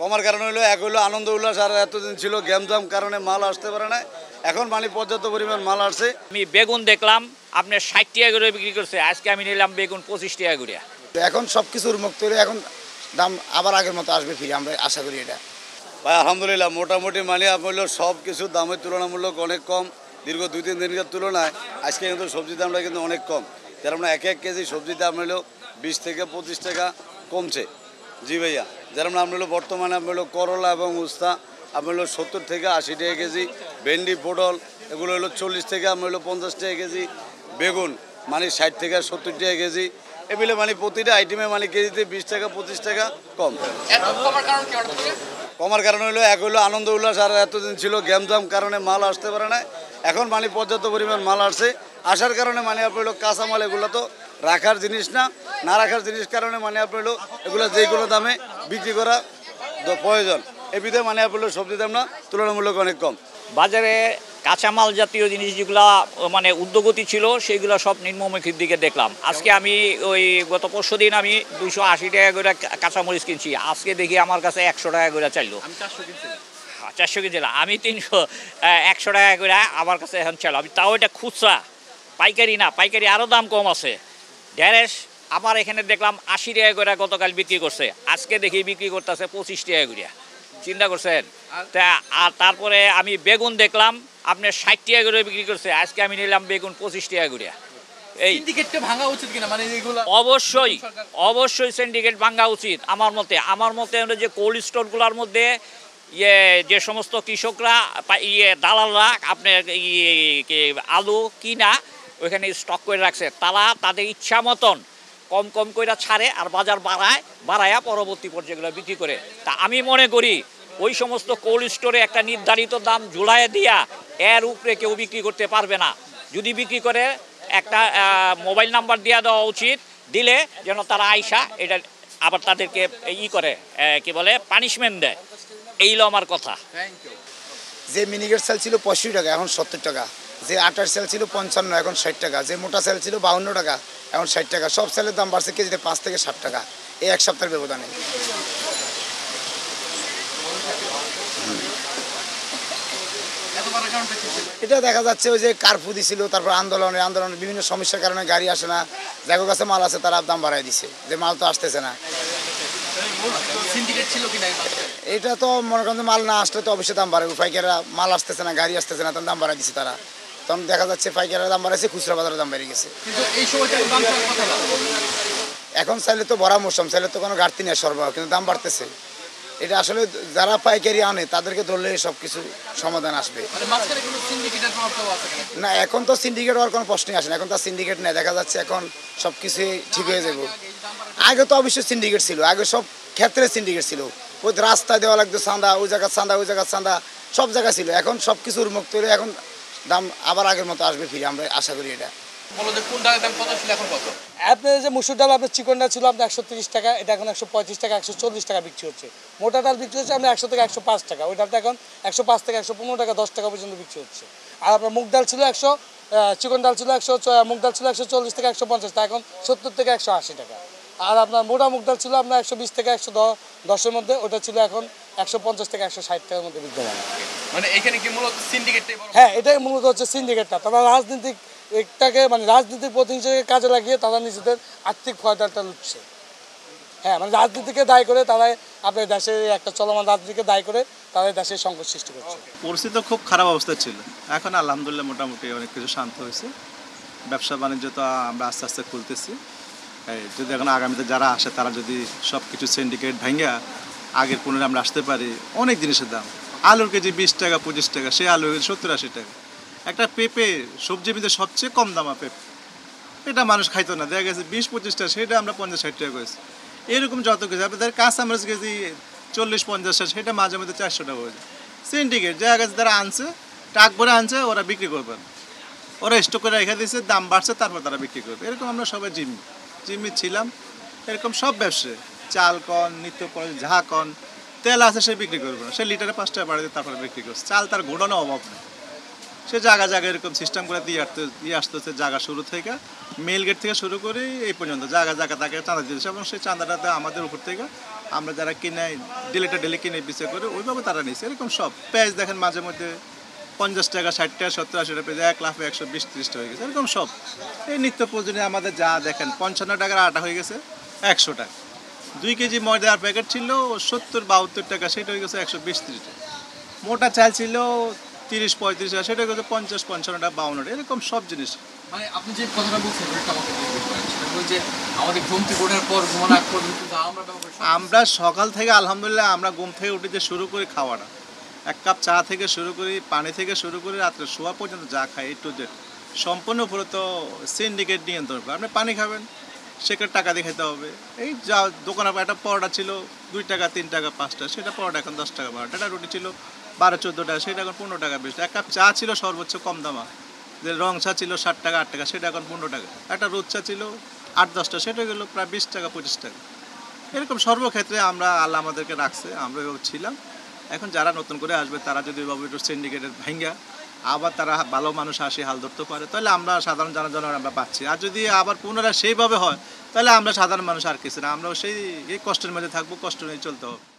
কমার কারণ হলো এক হলো আনন্দ উল্লাস আর এতদিন ছিল গ্যামজাম কারণে মাল আসতে পারে না এখন মানে পর্যাপ্ত পরিমাণ মাল আসছে। আমি বেগুন দেখলাম আপনার ষাট টাকা করে বিক্রি করছে আজকে আমি নিলাম বেগুন পঁচিশ টাকা করে। এখন সব কিছুর মুক্ত হলে এখন দাম আবার আগের মতো আসবে ফিরে আমরা আশা করি এটা। ভাই আলহামদুলিল্লাহ মোটামুটি মানে আপনার সব কিছু দামের তুলনামূলক অনেক কম। দীর্ঘ দুই তিন দিনের তুলনায় আজকে কিন্তু সবজির দামটা কিন্তু অনেক কম। যার মানে এক এক কেজি সবজির দাম হলো বিশ থেকে পঁচিশ টাকা কমছে। জি ভাইয়া। যার মানে আপনার হলো বর্তমানে আপনার হলো করলা এবং উস্তা আপনার হলো সত্তর থেকে আশি টাকা কেজি ভেন্ডি পটল এগুলো হলো চল্লিশ থেকে আপনার হলো পঞ্চাশ টাকা কেজি বেগুন মানে ষাট থেকে সত্তর টাকা কেজি। এগুলো মানে প্রতিটা আইটেমে মানে কেজিতে বিশ টাকা পঁচিশ টাকা কম। কমার কারণ হলো এক হলো আনন্দ উল্লাস আর এতদিন ছিল গ্যামজাম কারণে মাল আসতে পারে না এখন মানে পর্যাপ্ত পরিমাণ মাল আসছে। আসার কারণে মানে আপনার হলো কাঁচামাল এগুলো তো রাখার জিনিস না না রাখার জিনিস কারণে মানে আপনার হলো এগুলো যে কোনো দামে বিক্রি করা প্রয়োজন। এই বিধে মানে আপনার হলো সবজি দাম না তুলনামূলক অনেক কম। বাজারে কাঁচামাল জাতীয় জিনিস যেগুলো মানে উদ্যোগতি ছিল সেইগুলো সব নিম্নমুখীর দিকে দেখলাম। আজকে আমি ওই গত পরশু দিন আমি দুশো আশি টাকা করে কাঁচামরিচ কিনছি। আজকে দেখি আমার কাছে একশো টাকা করে চাইলো। হ্যাঁ, চারশো কিনছিলাম। আমি তিনশো একশো টাকা করে আমার কাছে এখন চাইলো। আমি তাও এটা খুচরা। পাইকারি না পাইকারি আরও দাম কম আছে। ড্যারেস আমার এখানে দেখলাম আশি টাকা করে গতকাল বিক্রি করছে। আজকে দেখি বিক্রি করতেছে পঁচিশ টাকা করে। চিন্তা করছেন? তা আর তারপরে আমি বেগুন দেখলাম আপনার ষাট টাকা করে বিক্রি করছে আজকে আমি নিলাম বেগুন পঁচিশ টাকা করে। এই ভাঙা উচিত কিনা? মানে অবশ্যই অবশ্যই সিন্ডিকেট ভাঙা উচিত আমার মতে। আমার মতে যে কোল্ড স্টোরগুলোর মধ্যে ইয়ে যে সমস্ত কৃষকরা ইয়ে দালালরা আপনার ইয়ে আলু কিনা ওইখানে স্টক করে রাখছে। তারা তাদের ইচ্ছা মতন কম কম করে ছাড়ে আর বাজার বাড়ায়, বাড়ায়া পরবর্তী পর্যায়েগুলো বিক্রি করে। তা আমি মনে করি, ওই সমস্ত কোল্ড স্টোরে একটা নির্ধারিত দাম জুলাই দিয়া এর উপরে কেউ বিক্রি করতে পারবে না। যদি বিক্রি করে, একটা মোবাইল নাম্বার দেওয়া দেওয়া উচিত, দিলে যেন তারা আইসা, এটা আবার তাদেরকে ই করে কি বলে পানিশমেন্ট দেয়। এই হলো আমার কথা। যে মিনিকেট সেল ছিল পঁয়ষট্টি টাকা, এখন সত্তর টাকা। যে আটার সেল ছিল পঞ্চান্ন, এখন ষাট টাকা। যে মোটা সেল ছিল বাউন্ন টাকা, এখন ষাট টাকা। সব সেলের দাম বাড়ছে কেজিতে পাঁচ থেকে ষাট টাকা। এই এক সপ্তাহের ব্যবধানে। বড়? এটা দেখা যাচ্ছে ওই যে কারফু দিছিল, তারপর আন্দোলনে আন্দোলনে বিভিন্ন সমস্যার কারণে গাড়ি আসে না। যাদের কাছে মাল আছে, তারা দাম বাড়াই দিছে, যে মাল তো আসতেছে না? এটা তো মনে করেন মাল না আসলে তো অবশ্যই দাম বাড়বে পাইকাররা মাল আসতেছে না, গাড়ি আসতেছে না, তার দাম বাড়াই দিছে তারা। তখন দেখা যাচ্ছে পাইকারের দাম বাড়াইছে খুচরা বাজারের দাম বেড়ে গেছে। এখন চাইলে তো ভরা মৌসুম চাইলে তো কোনো ঘাটতি নেই সরবরাহ কিন্তু দাম বাড়তেছে। এটা আসলে যারা পাইকারি আনে তাদেরকে ধরলে সব কিছু সমাধান আসবে। মানে? না এখন তো সিন্ডিকেট হওয়ার কোনো প্রশ্নই আসে না। এখন তো সিন্ডিকেট নেই দেখা যাচ্ছে এখন সব কিছুই ঠিক হয়ে যাবে। আগে তো অবশ্যই সিন্ডিকেট ছিল আগে সব ক্ষেত্রে সিন্ডিকেট ছিল। ওই রাস্তায় দেওয়া লাগতো চাঁদা ওই জায়গার চাঁদা ওই জায়গার চাঁদা সব জায়গা ছিল। এখন সব কিছু উন্মুক্ত হলে এখন দাম আবার আগের মতো আসবে ফিরে আমরা আশা করি এটা। বলো কোন ডালের দাম এখন কত? আপনার যে মুসুর ডাল আপনার চিকন ডাল ছিল আপনার একশো তিরিশ টাকা এটা এখন একশো পঁয়ত্রিশ টাকা একশো চল্লিশ টাকা বিক্রি হচ্ছে। মোটা ডাল বিক্রি হচ্ছে আপনার একশো থেকে একশো পাঁচ টাকা ওই ডালটা এখন একশো পাঁচ থেকে একশো পনেরো টাকা দশ টাকা পর্যন্ত বিক্রি হচ্ছে। আর আপনার মুগ ডাল ছিল একশো চিকন ডাল ছিল একশো মুগ ডাল ছিল একশো চল্লিশ থেকে একশো পঞ্চাশ টাকা এখন সত্তর থেকে একশো আশি টাকা। আর আপনার মোটা মুগ ডাল ছিল আপনার একশো বিশ থেকে একশো দশের মধ্যে ওটা ছিল এখন একশো পঞ্চাশ থেকে একশো ষাট টাকার মধ্যে বিদ্যমান মানে এখানে কি মূলত সিন্ডিকেটটাই হ্যাঁ এটাই মূলত হচ্ছে সিন্ডিকেটটা তারা রাজনীতিক একটাকে মানে প্রতিহিংসাকে কাজে লাগিয়ে তারা নিজেদের আর্থিক ফয়দাটা লুটছে। হ্যাঁ মানে রাজনীতিকে দায়ী করে তারাই আপনার দেশের একটা চলমান রাজনীতিকে দায়ী করে দেশের সংকট সৃষ্টি করছে। পরিস্থিতি তো খুব খারাপ অবস্থা ছিল। এখন আলহামদুলিল্লাহ মোটামুটি অনেক কিছু শান্ত হয়েছে। ব্যবসা বাণিজ্য তো আমরা আস্তে আস্তে খুলতেছি। যদি এখন আগামীতে যারা আসে তারা যদি সব কিছু সিন্ডিকেট ভাঙ্গা আগের পুনরায় আমরা আসতে পারি, অনেক জিনিসের দাম। আলুর কেজি বিশ টাকা, পঁচিশ টাকা, সেই আলু সত্তর, আশি টাকা। একটা পেঁপে সবজি ভিতরে সবচেয়ে কম দামা পেঁপে। এটা মানুষ খাইতো না। দেখা গেছে বিশ, পঁচিশ টাকা, সেটা আমরা পঞ্চাশ, ষাট টাকা করেছি। এরকম যত কিছু আপনাদের কাঁচামরিচ কেজি চল্লিশ, পঞ্চাশ টাকা সেটা মাঝে মধ্যে চারশো টাকা হয়ে যায়। সিন্ডিকেট দেখা গেছে তারা আনছে, টাক ভরে আনছে, ওরা বিক্রি করবে। ওরা স্টক করে রেখে দিয়েছে, দাম বাড়ছে, তারপর তারা বিক্রি করবে। এরকম আমরা সবাই জিম্মি। জিম্মি ছিলাম। এরকম সব ব্যবসায়। চাল কন, নিত্য যা কন, তেল আছে সে বিক্রি করবে না। সে লিটারে পাঁচ টাকা বাড়িয়ে তারপরে বিক্রি করছে। চাল তার ঘোড়ানো অভাব নেই। সে জায়গা জায়গা এরকম সিস্টেম করে দিয়ে আসতে, দিয়ে আসতেছে জায়গা শুরু থেকে। মেল গেট থেকে শুরু করে এই পর্যন্ত জায়গা জায়গা তাকে চাঁদা দিতেছে এবং সেই চাঁদাটাতে আমাদের উপর থেকে আমরা যারা কিনে ডেলিটা ডেলি কিনে বিচার করে, ওইভাবে তারা নিচ্ছে এরকম সব। পেঁয়াজ দেখেন মাঝে মধ্যে পঞ্চাশ টাকা, ষাট টাকা, সত্তর, আশি টাকা পেঁয়াজ, এক লাখ একশো বিশ ত্রিশটা হয়ে গেছে। এরকম সব। এই নিত্য প্রয়োজনীয় আমাদের যা দেখেন, পঞ্চান্ন টাকার আটা হয়ে গেছে একশো টাকা। দুই কেজি ময়দার প্যাকেট ছিল সত্তর বাহাত্তর টাকা সেটা হয়ে গেছে একশো বিশ ত্রিশ টাকা মোটা চাল ছিল তিরিশ পঁয়ত্রিশ টাকা সেটা হয়ে গেছে পঞ্চাশ পঞ্চান্ন টাকা বাউন্ন এরকম সব জিনিস। মানে আপনি যে কথাটা বলছেন যে আমাদের ঘুম থেকে ওঠার পর ঘুমানো আমরা সকাল থেকে আলহামদুলিল্লাহ আমরা ঘুম থেকে উঠে যে শুরু করি খাওয়াটা। এক কাপ চা থেকে শুরু করি পানি থেকে শুরু করি রাত্রে শোয়া পর্যন্ত যা খাই একটু সম্পূর্ণ উপরে তো সিন্ডিকেট নিয়ন্ত্রণ করে। আপনি পানি খাবেন সেখানে টাকা দিয়ে খেতে হবে। এই যা দোকানে একটা পরোটা ছিল, দুই টাকা, তিন টাকা পাঁচটা সেটা পরোটা এখন দশ টাকা বারো টাকা রুটি ছিল বারো, চোদ্দ টাকা, সেটা এখন পনেরো টাকা বেশি। এক কাপ চা ছিল সর্বোচ্চ কম দামা। যে রং চা ছিল ষাট টাকা, আট টাকা, সেটা এখন পনেরো টাকা। একটা রোদ চা ছিল আট দশটা সেটা গেলো প্রায় বিশ টাকা, পঁচিশ টাকা। এরকম সর্বক্ষেত্রে আমরা আল্লাহ আমাদেরকে রাখছে আমরা ছিলাম। এখন যারা নতুন করে আসবে, তারা যদি এভাবে একটু সিন্ডিকেটের ভাঙ্গা আবার তারা ভালো মানুষ আসে, হাল ধরতে পারে, তাহলে আমরা সাধারণ জনজন আমরা পাচ্ছি। আর যদি আবার পুনরায় সেইভাবে হয়, তাহলে আমরা সাধারণ মানুষ আর কিছু না, আমরাও সেই কষ্টের মধ্যে থাকব, কষ্ট নিয়ে চলতে হবে।